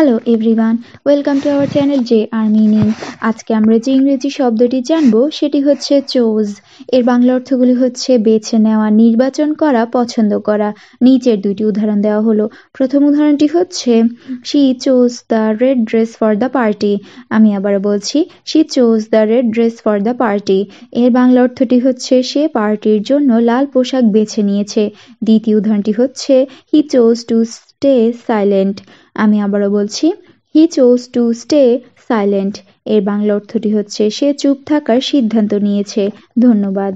Hello everyone welcome to our channel J R meaning আজকে আমরা যে ইংরেজি শব্দটি জানব, সেটি হচ্ছে চোজ। এর বাংলা অর্থগুলি হচ্ছে বেছে নেওয়া, নির্বাচন করা, পছন্দ করা। নিচের দুইটি উদাহরণ দেওয়া হলো। প্রথম উদাহরণটি হচ্ছে she chose the red dress for the party আমি আবার বলছি she chose the red dress for the party এর বাংলা অর্থটি হচ্ছে, সে পার্টির জন্য লাল পোশাক বেছে নিয়েছে। দ্বিতীয় উদাহরণটি হচ্ছে he chose to stay silent আমি আবারও বলছি he chose to stay silent এর বাংলা অর্থটি হচ্ছে সে চুপ থাকার সিদ্ধান্ত নিয়েছে, ধন্যবাদ।